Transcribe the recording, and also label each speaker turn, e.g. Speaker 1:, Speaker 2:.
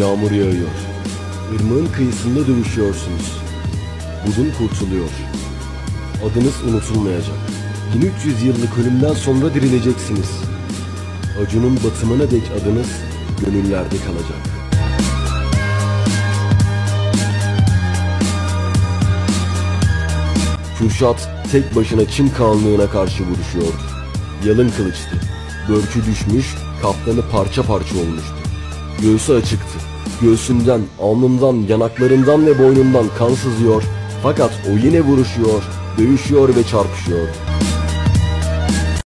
Speaker 1: Yağmur yağıyor. Irmağın kıyısında dövüşüyorsunuz. Budun kurtuluyor. Adınız unutulmayacak. 1300 yıllık ölümden sonra dirileceksiniz. Acunun batımına dek adınız gönüllerde kalacak. Kürşat tek başına Çin Kağanlığına karşı vuruşuyordu. Yalın kılıçtı. Börkü düşmüş, kaptanı parça parça olmuştu. Göğsü açıktı. Göğsünden, alnından, yanaklarından ve boynundan kan sızıyor. Fakat o yine vuruşuyor, dövüşüyor ve çarpışıyordu.